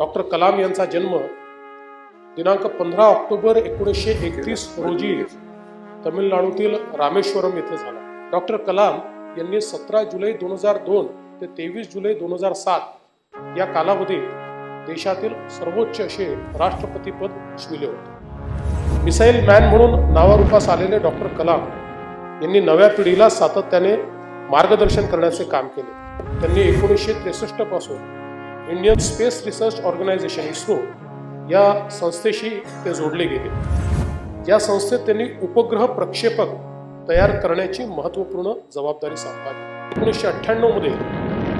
Doctor Kalam यांचा जन्म दिनांक पंधरा ऑक्टोबर एकोणीसशे एकतीस रोजी तमिळनाडूतील रामेश्वरम येथे झाला. डॉक्टर कलाम यांनी सतरा जुलै दोन हजार दोन ते तेवीस जुलै दोन हजार सात या कालावधीत देशातील सर्वोच्च असे राष्ट्रपतीपद भूषविले होते. मिसाईल मॅन म्हणून नावारूपास आलेले डॉक्टर कलाम यांनी नव्या पिढीला सातत्याने मार्गदर्शन करण्याचे काम केले. त्यांनी एकोणीसशे त्रेसष्टपासून Indian space research organisation ISRO या संस्थेशी ते जोडले गेले. या संस्थेत त्यांनी उपग्रह प्रक्षेपक तयार करण्याची महत्त्वपूर्ण जबाबदारी सांभाळली एकोणीसशे अठ्ठ्याण्णवमध्ये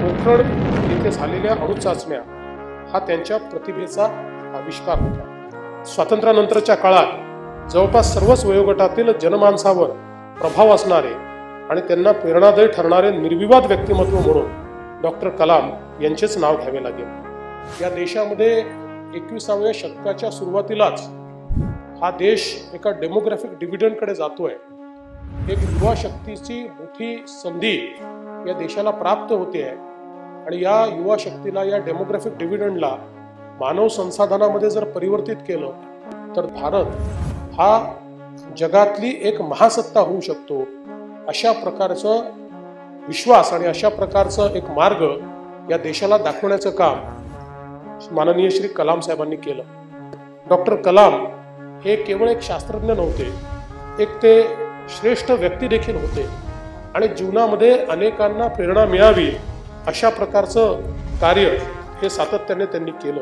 पोखरण येथे झालेल्या अणुचाचण्या हा त्यांच्या प्रतिभेचा आविष्कार होता. स्वातंत्र्यानंतरच्या काळात जवळपास सर्वच वयोगटातील जनमानसावर प्रभाव असणारे आणि त्यांना प्रेरणादायी ठरणारे निर्विवाद व्यक्तिमत्व म्हणून डॉक्टर कलाम यांचेच नाव घ्यावे लागेल. या देशामध्ये एकविसाव्या शतकाच्या सुरुवातीलाच हा देश एका डेमोग्राफिक डिव्हिडंडकडे जातोय. एक युवा शक्तीची मोठी संधी या देशाला प्राप्त होते आहे. आणि या युवा शक्तीला या डेमोग्राफिक डिव्हिडंडला मानव संसाधनामध्ये जर परिवर्तित केलं तर भारत हा जगातली एक महासत्ता होऊ शकतो. अशा प्रकारचं विश्वास आणि अशा प्रकारचं एक मार्ग या देशाला दाखवण्याचं काम माननीय श्री कलाम साहेबांनी केलं. डॉक्टर कलाम हे केवळ एक शास्त्रज्ञ नव्हते एक ते श्रेष्ठ व्यक्ती देखील होते आणि जीवनामध्ये अनेकांना प्रेरणा मिळावी अशा प्रकारचं कार्य हे सातत्याने त्यांनी केलं.